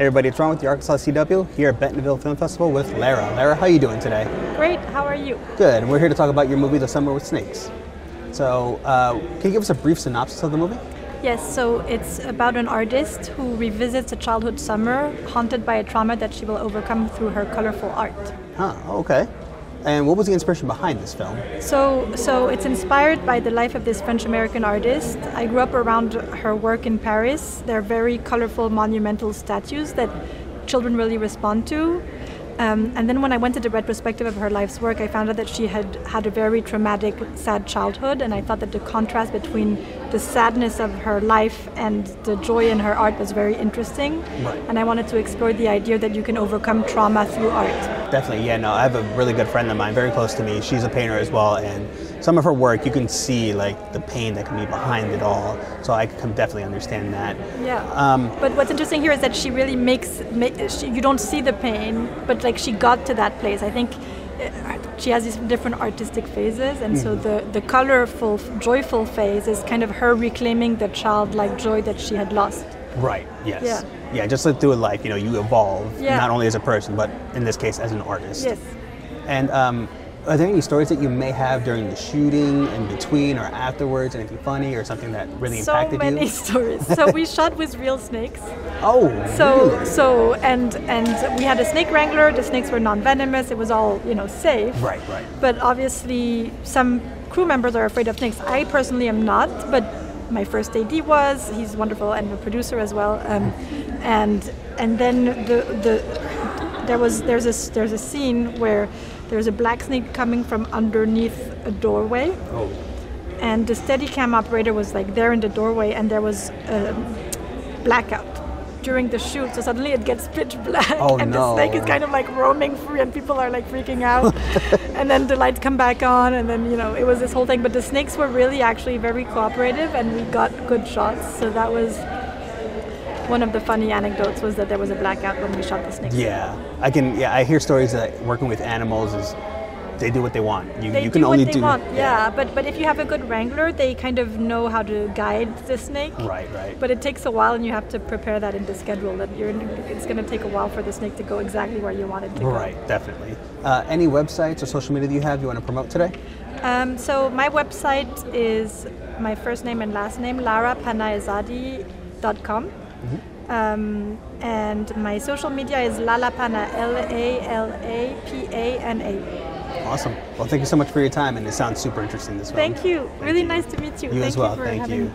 Hey everybody, it's Ron with the Arkansas CW here at Bentonville Film Festival with Lara. Lara, how are you doing today? Great, how are you? Good. We're here to talk about your movie, The Summer with Snakes. So, uh, can you give us a brief synopsis of the movie? Yes, so it's about an artist who revisits a childhood summer haunted by a trauma that she will overcome through her colorful art. Huh, okay. And what was the inspiration behind this film? So, so it's inspired by the life of this French-American artist. I grew up around her work in Paris. They're very colorful, monumental statues that children really respond to. Um, and then when I went to the retrospective of her life's work, I found out that she had had a very traumatic, sad childhood, and I thought that the contrast between the sadness of her life and the joy in her art was very interesting. Right. And I wanted to explore the idea that you can overcome trauma through art. Definitely, yeah. No, I have a really good friend of mine, very close to me. She's a painter as well, and some of her work, you can see like the pain that can be behind it all. So I can definitely understand that. Yeah. Um, but what's interesting here is that she really makes, make, she, you don't see the pain, but like she got to that place. I think uh, she has these different artistic phases, and so the the colorful, joyful phase is kind of her reclaiming the childlike joy that she had lost. Right. Yes. Yeah. Yeah. Just like through a life, you know, you evolve Yeah. not only as a person, but in this case, as an artist. Yes. And um, are there any stories that you may have during the shooting, in between, or afterwards? Anything funny or something that really So impacted many stories. So we shot with real snakes. Oh, So really? so and and we had a snake wrangler. The snakes were non-venomous. It was all you know safe. Right, right. But obviously, some crew members are afraid of snakes. I personally am not, but my first AD was. He's wonderful and a producer as well. Um, and and then the the there was there's a there's a scene where there's a black snake coming from underneath a doorway Oh, and the Steadicam operator was like there in the doorway, and there was a blackout during the shoot. So suddenly it gets pitch black, Oh, and no. the snake is kind of like roaming free, and people are like freaking out. and then the lights come back on, and then you know it was this whole thing. But the snakes were really actually very cooperative, and we got good shots. So that was one of the funny anecdotes was that there was a blackout when we shot the snakes. yeah. I can. Yeah, I hear stories that working with animals is they do what they want. You, They you can do only what they do. want, yeah. But but if you have a good wrangler, they kind of know how to guide the snake. Right, right. But it takes a while, and you have to prepare that in the schedule. That you're, it's going to take a while for the snake to go exactly where you want it to go. Right, definitely. Uh, any websites or social media that you have you want to promote today? Um, so my website is my first name and last name, larapanahizadi.com. Um, and my social media is lalapana, L A L A P A N A. Awesome. Well, thank you so much for your time, and it sounds super interesting. This film. Thank you. Thank really you. nice to meet you. You Thank as well. You for Thank having you. me.